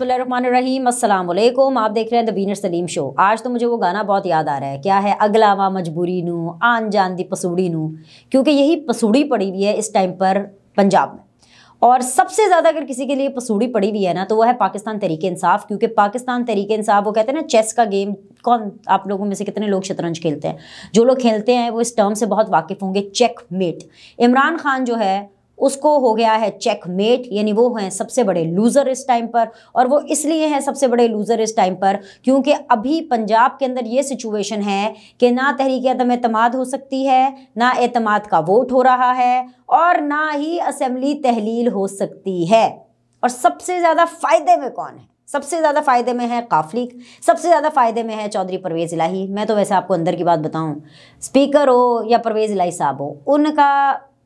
वालेकुम आप देख रहे हैं द वीनर सलीम शो। आज तो मुझे वो गाना बहुत याद आ रहा है। क्या है? अगला वा मजबूरी नू, आन जान दी पसूड़ी नू। क्योंकि यही पसूड़ी पड़ी हुई है इस टाइम पर पंजाब में। और सबसे ज़्यादा अगर किसी के लिए पसूड़ी पड़ी हुई है ना तो वो है पाकिस्तान तरीके इंसाफ। क्योंकि पाकिस्तान तरीके इंसाफ, वो कहते हैं ना, चेस का गेम, कौन, आप लोगों में से कितने लोग शतरंज खेलते हैं? जो लोग खेलते हैं, वो इस टर्म से बहुत वाकिफ़ होंगे चेक मेट इमरान खान जो है उसको हो गया है चेकमेट यानी वो हैं सबसे बड़े लूज़र इस टाइम पर और वो इसलिए हैं सबसे बड़े लूज़र इस टाइम पर क्योंकि अभी पंजाब के अंदर ये सिचुएशन है कि ना तहरीक अदम अतमाद हो सकती है, ना एतमाद का वोट हो रहा है और ना ही असम्बली तहलील हो सकती है। और सबसे ज़्यादा फ़ायदे में कौन है? सबसे ज़्यादा फ़ायदे में है काफलिक, सबसे ज़्यादा फ़ायदे में है चौधरी परवेज़ इलाही। मैं तो वैसे आपको अंदर की बात बताऊँ स्पीकर हो या परवेज़ इलाही साहब हो, उनका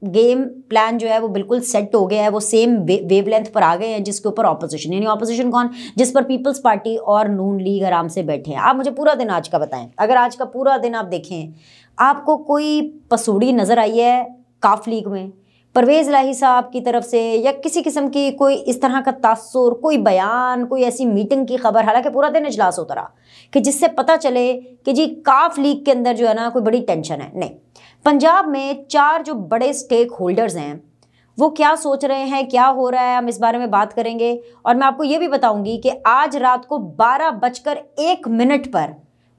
गेम प्लान जो है वो बिल्कुल सेट हो गया है, वो सेम वेव लेंथ पर आ गए हैं, जिसके ऊपर ऑपोजिशन यानी ऑपोजिशन कौन? जिस पर पीपल्स पार्टी और नून लीग आराम से बैठे हैं। आप मुझे पूरा दिन आज का बताएँ। अगर आज का पूरा दिन आप देखें, आपको कोई पसूड़ी नज़र आई है काफ लीग में? परवेज़ लाही साहब की तरफ़ से या किसी किस्म की कोई इस तरह का तासुर, कोई बयान, कोई ऐसी मीटिंग की खबर? हालाँकि पूरा दिन इजलास होता रहा कि जिससे पता चले कि जी काफ लीग के अंदर जो है ना कोई बड़ी टेंशन है। नहीं। पंजाब में चार जो बड़े स्टेक होल्डर्स हैं, वो क्या सोच रहे हैं, क्या हो रहा है, हम इस बारे में बात करेंगे। और मैं आपको ये भी बताऊँगी कि आज रात को बारह बजकर एक मिनट पर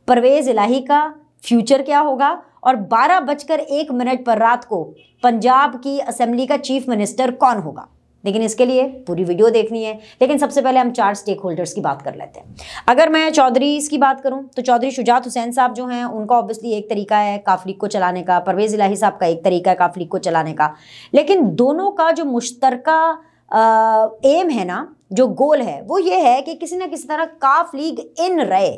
परवेज़ इलाही का फ्यूचर क्या होगा और बारह बजकर एक मिनट पर रात को पंजाब की असेंबली का चीफ मिनिस्टर कौन होगा? लेकिन इसके लिए पूरी वीडियो देखनी है। लेकिन सबसे पहले हम चार स्टेक होल्डर्स की बात कर लेते हैं। अगर मैं चौधरी की बात करूँ तो चौधरी शुजात हुसैन साहब जो हैं, उनका ऑब्वियसली एक तरीका है काफलिक को चलाने का, परवेज़ इलाही साहब का एक तरीका है काफलिक को चलाने का। लेकिन दोनों का जो मुश्तरका एम है ना, जो गोल है, वो ये है कि किसी ना किसी तरह काफ लीग इन रहे।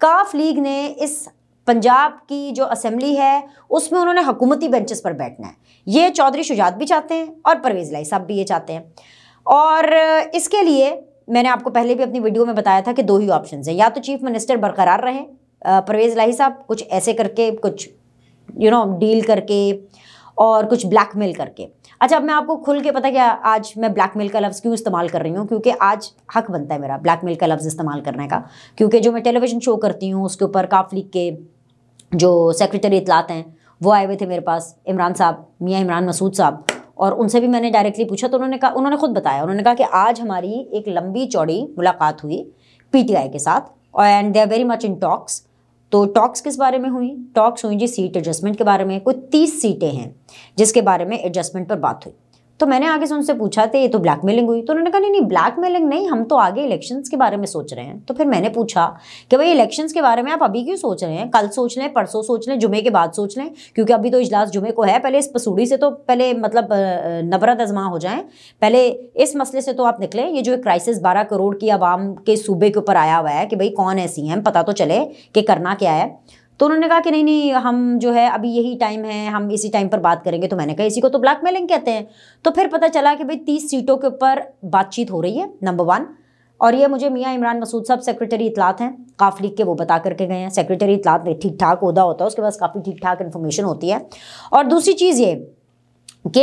काफ लीग ने इस पंजाब की जो असेंबली है, उसमें उन्होंने हुकूमती बेंचेस पर बैठना है। ये चौधरी शुजात भी चाहते हैं और परवेज़ लाई साहब भी ये चाहते हैं। और इसके लिए मैंने आपको पहले भी अपनी वीडियो में बताया था कि दो ही ऑप्शन हैं। या तो चीफ मिनिस्टर बरकरार रहे परवेज़ लाही साहब, कुछ ऐसे करके, कुछ यू नो डील करके और कुछ ब्लैकमेल करके। अच्छा अब मैं आपको खुल के पता क्या, आज मैं ब्लैकमेल का लफ्ज़ क्यों इस्तेमाल कर रही हूँ? क्योंकि आज हक बनता है मेरा ब्लैकमेल का लफ्ज़ इस्तेमाल करने का। क्योंकि जो मैं टेलीविज़न शो करती हूँ, उसके ऊपर काफलिक के जो सेक्रेटरी इतलात हैं, वो आए हुए थे मेरे पास, इमरान साहब, मियाँ इमरान मसूद साहब। और उनसे भी मैंने डायरेक्टली पूछा तो उन्होंने कहा, उन्होंने खुद बताया, उन्होंने कहा कि आज हमारी एक लंबी चौड़ी मुलाकात हुई पीटीआई के साथ और and they are very much in talks तो टॉक्स किस बारे में हुई? टॉक्स हुई जी सीट एडजस्टमेंट के बारे में, कोई तीस सीटें हैं, जिसके बारे में एडजस्टमेंट पर बात हुई। तो मैंने आगे से उनसे पूछा थे ये तो ब्लैकमेलिंग हुई? तो उन्होंने कहा, नहीं नहीं ब्लैकमेलिंग नहीं, हम तो आगे इलेक्शंस के बारे में सोच रहे हैं। तो फिर मैंने पूछा कि भाई इलेक्शंस के बारे में आप अभी क्यों सोच रहे हैं? कल सोच लें, परसों सोच लें, जुमे के बाद सोच लें, क्योंकि अभी तो इजलास जुमे को है। पहले इस पसूड़ी से तो पहले मतलब नबरत आजमा हो जाएँ। पहले इस मसले से तो आप निकलें। ये जो क्राइसिस बारह करोड़ की आवाम के सूबे के ऊपर आया हुआ है कि भाई कौन है? सी पता तो चले कि करना क्या है। तो उन्होंने कहा कि नहीं नहीं, हम जो है अभी यही टाइम है, हम इसी टाइम पर बात करेंगे। तो मैंने कहा, इसी को तो ब्लैकमेलिंग कहते हैं। तो फिर पता चला कि भाई तीस सीटों के ऊपर बातचीत हो रही है नंबर वन और ये मुझे मियाँ इमरान मसूद साहब सेक्रेटरी इतलात हैं। काफ लीग के वो बता करके गए हैं। सेक्रेटरी इतलात में ठीक ठाक उहदा होता है, उसके पास काफ़ी ठीक ठाक इन्फॉर्मेशन होती है। और दूसरी चीज़ ये कि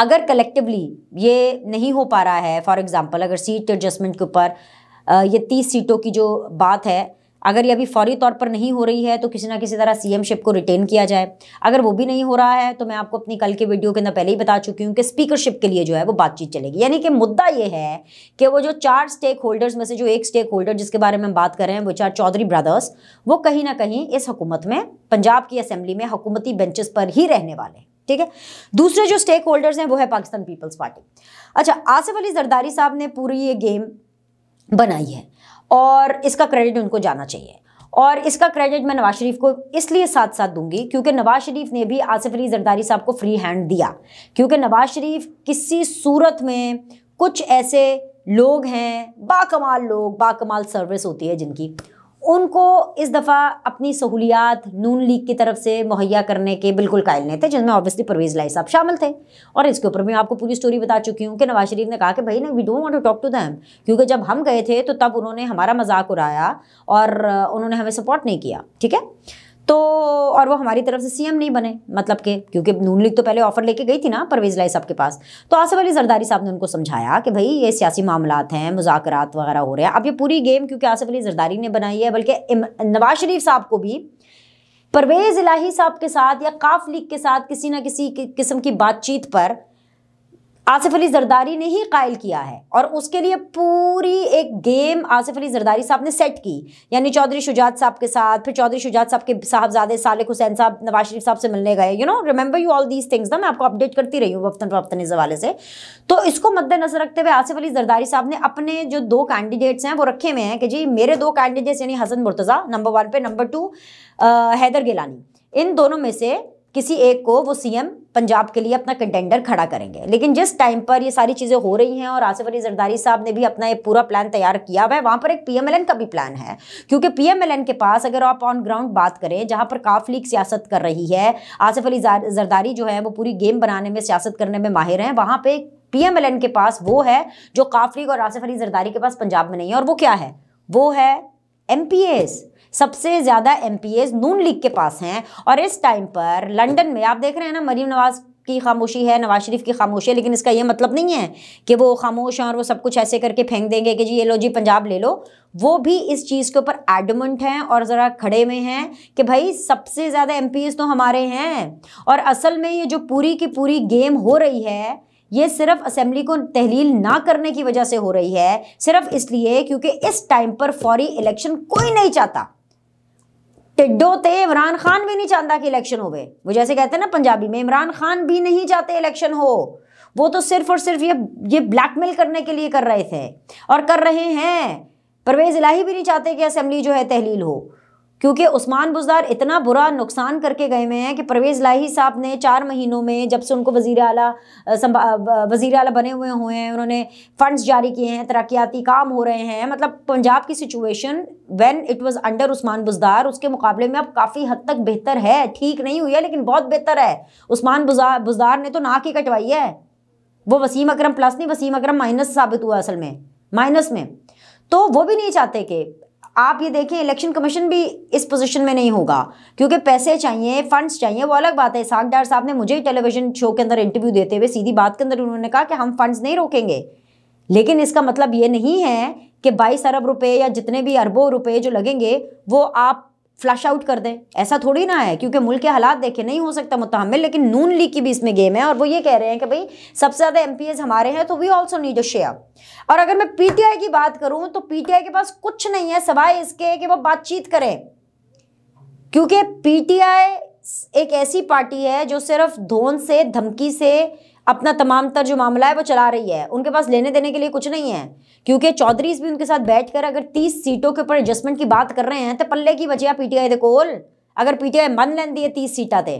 अगर कलेक्टिवली ये नहीं हो पा रहा है फॉर एग्ज़ाम्पल अगर सीट एडजस्टमेंट के ऊपर ये तीस सीटों की जो बात है अगर ये अभी फौरी तौर पर नहीं हो रही है तो किसी ना किसी तरह सीएमशिप को रिटेन किया जाए। अगर वो भी नहीं हो रहा है तो मैं आपको अपनी कल के वीडियो के अंदर पहले ही बता चुकी हूँ कि स्पीकरशिप के लिए जो है वो बातचीत चलेगी। यानी कि मुद्दा ये है कि वो जो चार स्टेक होल्डर्स में से जो एक स्टेक होल्डर जिसके बारे में हम बात कर रहे हैं, वो चार चौधरी ब्रदर्स वो कहीं ना कहीं इस हुकूमत में, पंजाब की असेंबली में हुकूमती बेंचेस पर ही रहने वाले हैं, ठीक है? दूसरे जो स्टेक होल्डर्स हैं, वो है पाकिस्तान पीपल्स पार्टी अच्छा आसिफ अली जरदारी साहब ने पूरी ये गेम बनाई है। और इसका क्रेडिट उनको जाना चाहिए। और इसका क्रेडिट मैं नवाज़ शरीफ को इसलिए साथ साथ दूँगी क्योंकि नवाज़ शरीफ ने भी आसिफ अली जरदारी साहब को फ्री हैंड दिया। क्योंकि नवाज़ शरीफ किसी सूरत में कुछ ऐसे लोग हैं, बाकमाल लोग, बाकमाल सर्विस होती है जिनकी। उनको इस दफ़ा अपनी सहूलियात नून लीग की तरफ़ से मुहैया करने के बिल्कुल कायल नहीं थे, जिनमें ऑब्वियसली परवेज़ लाई साहब शामिल थे। और इसके ऊपर मैं आपको पूरी स्टोरी बता चुकी हूँ कि नवाज़ शरीफ ने कहा कि भाई ना we don't want to talk to them क्योंकि जब हम गए थे तो तब उन्होंने हमारा मज़ाक उड़ाया और उन्होंने हमें सपोर्ट नहीं किया, ठीक है? तो और वो हमारी तरफ़ से सीएम नहीं बने मतलब के, क्योंकि नून लीग तो पहले ऑफ़र लेके गई थी ना परवेज लाई साहब के पास। तो आसिफ अली जरदारी साहब ने उनको समझाया कि भाई, ये सियासी मामला हैं, मुजाकरात वगैरह हो रहे हैं। अब ये पूरी गेम क्योंकि आसिफ अली जरदारी ने बनाई है, बल्कि नवाज़ शरीफ साहब को भी परवेज इलाही साहब के साथ या काफ लीग के साथ किसी ना किसी किस्म की बातचीत पर आसिफ अली जरदारी ने ही कायल किया है और उसके लिए पूरी एक गेम आसिफ अली जरदारी साहब ने सेट की। यानी चौधरी शुजात साहब के साथ, फिर चौधरी शुजात साहब के साहबजादे सालिक हुसैन साहब, नवाज़ शरीफ साहब से मिलने गए। You know remember you all these things ना? मैं आपको अपडेट करती रही हूँ वफ्तन वफ्तन इस हवाले से। तो इसको मद्देनजर रखते हुए आसिफ अली जरदारी साहब ने अपने जो दो कैंडिडेट्स हैं, वो रखे हुए हैं कि जी, मेरे दो कैंडिडेट्स यानी हसन मुर्तज़ा नंबर वन पे नंबर टू हैदर गिलानी। इन दोनों में से किसी एक को वो सीएम पंजाब के लिए अपना कंटेंडर खड़ा करेंगे। लेकिन जिस टाइम पर ये सारी चीज़ें हो रही हैं और आसिफ अली जरदारी साहब ने भी अपना एक पूरा प्लान तैयार किया हुआ है, वहाँ पर एक पीएमएलएन का भी प्लान है। क्योंकि पीएमएलएन के पास अगर आप ऑन ग्राउंड बात करें, जहाँ पर काफ लीग सियासत कर रही है, आसिफ अली जरदारी जो है वो पूरी गेम बनाने में, सियासत करने में माहिर हैं। वहाँ पर पीएमएलएन के पास वो है जो काफ लीग और आसिफ अली जरदारी के पास पंजाब में नहीं है। और वो क्या है? वो है एम सबसे ज़्यादा एमपीएस नून लीग के पास हैं और इस टाइम पर लंदन में, आप देख रहे हैं ना, मरीम नवाज़ की खामोशी है, नवाज़ शरीफ की खामोशी है, लेकिन इसका ये मतलब नहीं है कि वो खामोश हैं और वो सब कुछ ऐसे करके फेंक देंगे कि जी, ये लो जी, पंजाब ले लो। वो भी इस चीज़ के ऊपर एडमेंट हैं और ज़रा खड़े में हैं कि भाई, सबसे ज़्यादा एम तो हमारे हैं। और असल में ये जो पूरी की पूरी गेम हो रही है, ये सिर्फ़ असेंबली को तहलील ना करने की वजह से हो रही है, सिर्फ़ इसलिए क्योंकि इस टाइम पर फौरी इलेक्शन कोई नहीं चाहता। टिड्डो ते इमरान खान भी नहीं चाहता कि इलेक्शन हो वो जैसे कहते हैं ना पंजाबी में, इमरान खान भी नहीं चाहते इलेक्शन हो। वो तो सिर्फ़ और सिर्फ़ ये ये ब्लैकमेल करने के लिए कर रहे थे और कर रहे हैं। परवेज इलाही भी नहीं चाहते कि असेंबली जो है तहलील हो। क्योंकि उस्मान बुजदार इतना बुरा नुकसान करके गए हुए हैं कि परवेज़ लाही साहब ने चार महीनों में जब से उनको वज़ी अला वज़ी अला बने हुए हुए हैं, उन्होंने फ़ंड्स जारी किए हैं, तरक्याती काम हो रहे हैं मतलब पंजाब की situation when it was under Usman Buzdar, उसके मुकाबले में अब काफ़ी हद तक बेहतर है, ठीक नहीं हुई है, लेकिन बहुत बेहतर है। उस्मान बुजदार ने तो नाक ही कटवाई है। वो वसीम अक्रम प्लस नहीं, वसीम अक्रम माइनस साबित हुआ असल में माइनस में। तो वो भी नहीं चाहते कि आप ये देखें इलेक्शन कमीशन भी इस पोजीशन में नहीं होगा, क्योंकि पैसे चाहिए फंड्स चाहिए, वो अलग बात है। इसाक साहब ने मुझे ही टेलीविज़न शो के अंदर इंटरव्यू देते हुए सीधी बात के अंदर उन्होंने कहा कि हम फंड्स नहीं रोकेंगे। लेकिन इसका मतलब ये नहीं है कि बाईस अरब रुपए या जितने भी अरबों रुपए जो लगेंगे, वो आप फ्लश आउट कर दें। ऐसा थोड़ी ना है, क्योंकि मुल्क के हालात देखे नहीं हो सकता मुतहमिल लेकिन नून लीग की भी इसमें गेम है और वो ये कह रहे हैं कि भाई, सबसे ज़्यादा एम हमारे हैं तो we also need a share और अगर मैं पीटीआई की बात करूँ तो पीटीआई के पास कुछ नहीं है, सवाए इसके कि वो बातचीत करें। क्योंकि पीटीआई एक ऐसी पार्टी है, जो सिर्फ़ धोन से, धमकी से अपना तमाम तर जो मामला है, वो चला रही है। उनके पास लेने देने के लिए कुछ नहीं है। क्योंकि चौधरी भी उनके साथ बैठकर अगर तीस सीटों के ऊपर एडजस्टमेंट की बात कर रहे हैं तो पल्ले की बचिया पीटीआई दे कोल। अगर पीटीआई मन लेंदी है तीस सीटा थे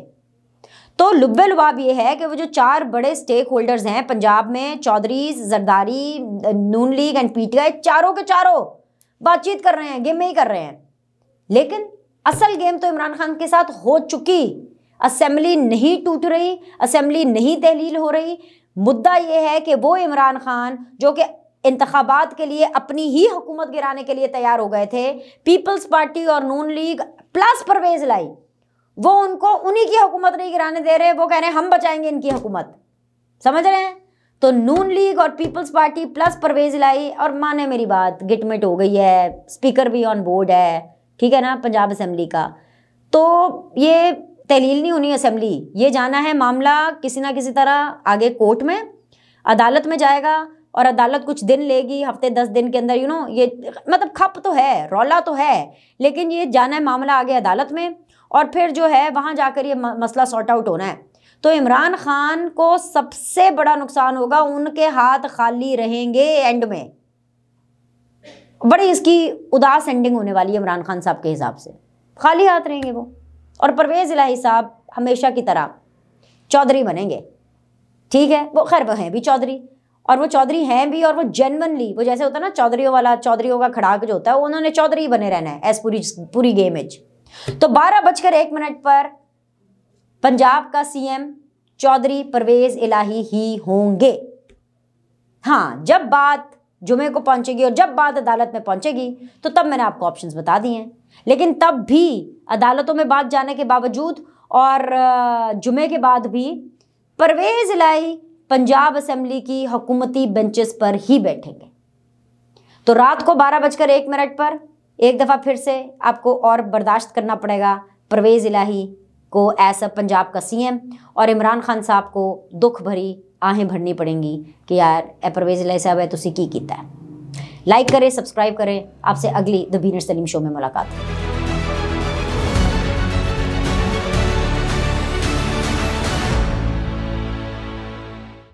तो लुब्बे लुबाब ये है कि वो जो चार बड़े स्टेक होल्डर्स हैं, पंजाब में Chaudhry Zardari, Noon League and PTI, चारों के चारों बातचीत कर रहे हैं गेम में ही कर रहे हैं। लेकिन असल गेम तो इमरान खान के साथ हो चुकी। असेंबली नहीं टूट रही, असेंबली नहीं तहलील हो रही। मुद्दा यह है कि वो इमरान खान, जो कि इंतबात के लिए अपनी ही हुकूमत गिराने के लिए तैयार हो गए थे, पीपल्स पार्टी और नून लीग प्लस परवेज लाई। वो उनको उन्हीं की हुकूमत नहीं गिराने दे रहे, वो कह रहे हैं, हम बचाएँगे इनकी हुकूमत। समझ रहे हैं? तो नून लीग और पीपल्स पार्टी प्लस परवेज लाई और माने मेरी बात, गिटमिट हो गई है, स्पीकर भी ऑन बोर्ड है, ठीक है ना, पंजाब असम्बली का। तो ये तहलील नहीं होनी असेंबली। ये जाना है मामला किसी ना किसी तरह आगे कोर्ट में। अदालत में जाएगा और अदालत कुछ दिन लेगी, हफ़्ते दस दिन के अंदर यू नो ये मतलब खप तो है, रौला तो है, लेकिन ये जाना है मामला आगे अदालत में और फिर जो है वहाँ जाकर ये मसला सॉर्ट आउट होना है। तो इमरान खान को सबसे बड़ा नुकसान होगा, उनके हाथ खाली रहेंगे एंड में। बड़ी इसकी उदास एंडिंग होने वाली है इमरान खान साहब के हिसाब से। खाली हाथ रहेंगे वो। और परवेज़ इलाही साहब हमेशा की तरह चौधरी बनेंगे। ठीक है? वो खैर, वो हैं भी चौधरी। और वो चौधरी हैं भी और वो जेनवनली वो जैसे होता है ना चौधरीों वाला चौधरीों का खड़ाक जो होता है उन्होंने चौधरी बने रहना है एस पूरी पूरी गेम एज तो बारह बजकर एक मिनट पर पंजाब का सीएम चौधरी परवेज इलाही ही होंगे। हाँ जब बात जुमे को पहुंचेगी और जब बात अदालत में पहुंचेगी तो तब मैंने आपको ऑप्शंस बता दिए हैं। लेकिन तब भी अदालतों में बात जाने के बावजूद और जुमे के बाद भी परवेज इलाही पंजाब असेंबली की हुकूमती बेंचेस पर ही बैठेंगे तो रात को बारह बजकर एक मिनट पर एक दफ़ा फिर से आपको और बर्दाश्त करना पड़ेगा परवेज़ इलाही को ऐसा पंजाब का सीएम और इमरान खान साहब को दुख भरी आहें भरनी पड़ेंगी कि यार, ए, परवेज़ इलाही साहब है तुम की किया लाइक करें सब्सक्राइब करें। आपसे अगली द बीनर सलीम शो में मुलाकात।